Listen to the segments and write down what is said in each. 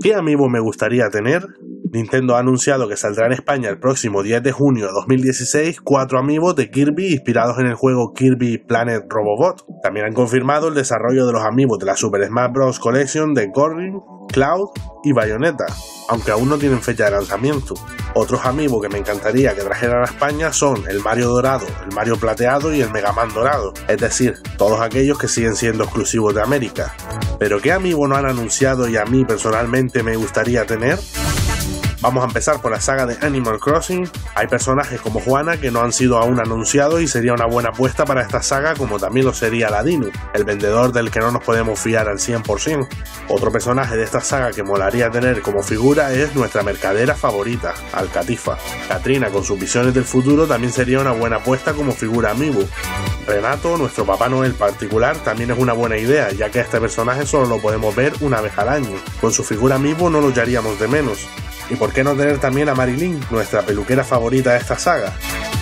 ¿Qué amiibo me gustaría tener? Nintendo ha anunciado que saldrá en España el próximo 10 de junio de 2016 cuatro amigos de Kirby inspirados en el juego Kirby Planet Robobot. También han confirmado el desarrollo de los amigos de la Super Smash Bros. Collection de Corrin, Cloud y Bayonetta, aunque aún no tienen fecha de lanzamiento. Otros amigos que me encantaría que trajeran a España son el Mario Dorado, el Mario Plateado y el Mega Man Dorado, es decir, todos aquellos que siguen siendo exclusivos de América. Pero ¿qué amigo no han anunciado y a mí personalmente me gustaría tener? Vamos a empezar por la saga de Animal Crossing. Hay personajes como Juana que no han sido aún anunciados y sería una buena apuesta para esta saga como también lo sería Ladino, el vendedor del que no nos podemos fiar al 100%. Otro personaje de esta saga que molaría tener como figura es nuestra mercadera favorita, Alcatifa. Katrina con sus visiones del futuro también sería una buena apuesta como figura amiibo. Renato, nuestro Papá Noel particular, también es una buena idea, ya que este personaje solo lo podemos ver una vez al año. Con su figura amiibo no lo haríamos de menos. ¿Y por qué no tener también a Marilyn, nuestra peluquera favorita de esta saga?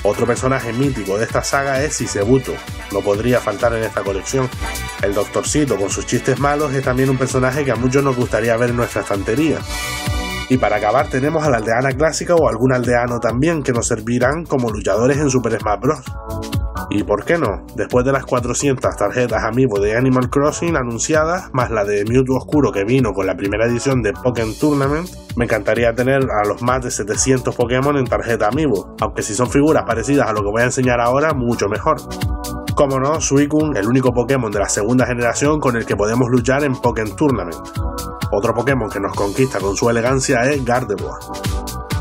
Otro personaje mítico de esta saga es Isebuto, no podría faltar en esta colección. El Doctorcito con sus chistes malos es también un personaje que a muchos nos gustaría ver en nuestra estantería. Y para acabar tenemos a la aldeana clásica o algún aldeano también que nos servirán como luchadores en Super Smash Bros. ¿Y por qué no? Después de las 400 tarjetas Amiibo de Animal Crossing anunciadas, más la de Mewtwo Oscuro que vino con la primera edición de Pokémon Tournament, me encantaría tener a los más de 700 Pokémon en tarjeta Amiibo, aunque si son figuras parecidas a lo que voy a enseñar ahora, mucho mejor. Como no, Suicune, el único Pokémon de la segunda generación con el que podemos luchar en Pokémon Tournament. Otro Pokémon que nos conquista con su elegancia es Gardevoir.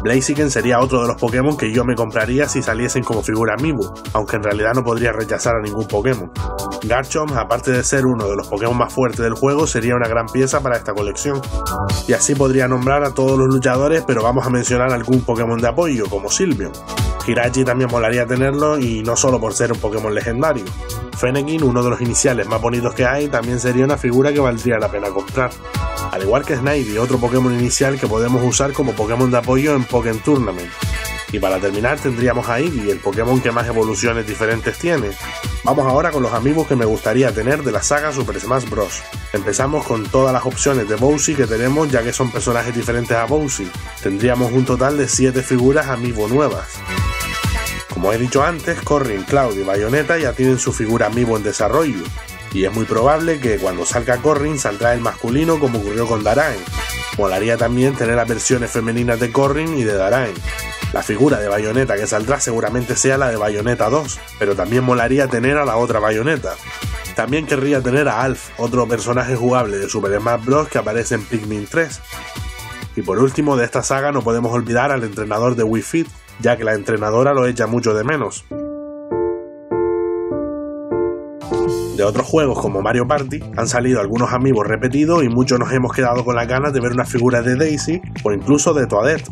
Blaziken sería otro de los Pokémon que yo me compraría si saliesen como figura Amiibo, aunque en realidad no podría rechazar a ningún Pokémon. Garchomp, aparte de ser uno de los Pokémon más fuertes del juego, sería una gran pieza para esta colección. Y así podría nombrar a todos los luchadores, pero vamos a mencionar algún Pokémon de apoyo, como Silvion. Hirachi también molaría tenerlo y no solo por ser un Pokémon legendario. Fennekin, uno de los iniciales más bonitos que hay, también sería una figura que valdría la pena comprar. Al igual que Snivy, otro Pokémon inicial que podemos usar como Pokémon de apoyo en Pokémon Tournament. Y para terminar tendríamos a Eevee, el Pokémon que más evoluciones diferentes tiene. Vamos ahora con los amigos que me gustaría tener de la saga Super Smash Bros. Empezamos con todas las opciones de Bowsy que tenemos ya que son personajes diferentes a Bowsy. Tendríamos un total de 7 figuras amiibo nuevas. Como he dicho antes, Corrin, Cloud y Bayonetta ya tienen su figura amiibo en desarrollo, y es muy probable que cuando salga Corrin saldrá el masculino como ocurrió con Daraen. Molaría también tener las versiones femeninas de Corrin y de Daraen. La figura de Bayonetta que saldrá seguramente sea la de Bayonetta 2, pero también molaría tener a la otra Bayonetta. También querría tener a Alf, otro personaje jugable de Super Smash Bros. que aparece en Pikmin 3. Y por último, de esta saga no podemos olvidar al entrenador de Wii Fit, ya que la entrenadora lo echa mucho de menos. De otros juegos como Mario Party han salido algunos amigos repetidos y muchos nos hemos quedado con las ganas de ver una figura de Daisy o incluso de Toadette.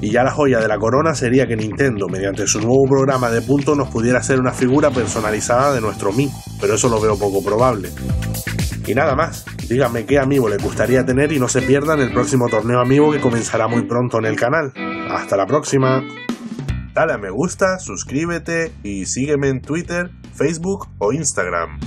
Y ya la joya de la corona sería que Nintendo, mediante su nuevo programa de puntos, nos pudiera hacer una figura personalizada de nuestro Mi, pero eso lo veo poco probable. Y nada más, díganme qué amigo les gustaría tener y no se pierdan el próximo torneo amigo que comenzará muy pronto en el canal. Hasta la próxima. Dale a me gusta, suscríbete y sígueme en Twitter Facebook o Instagram.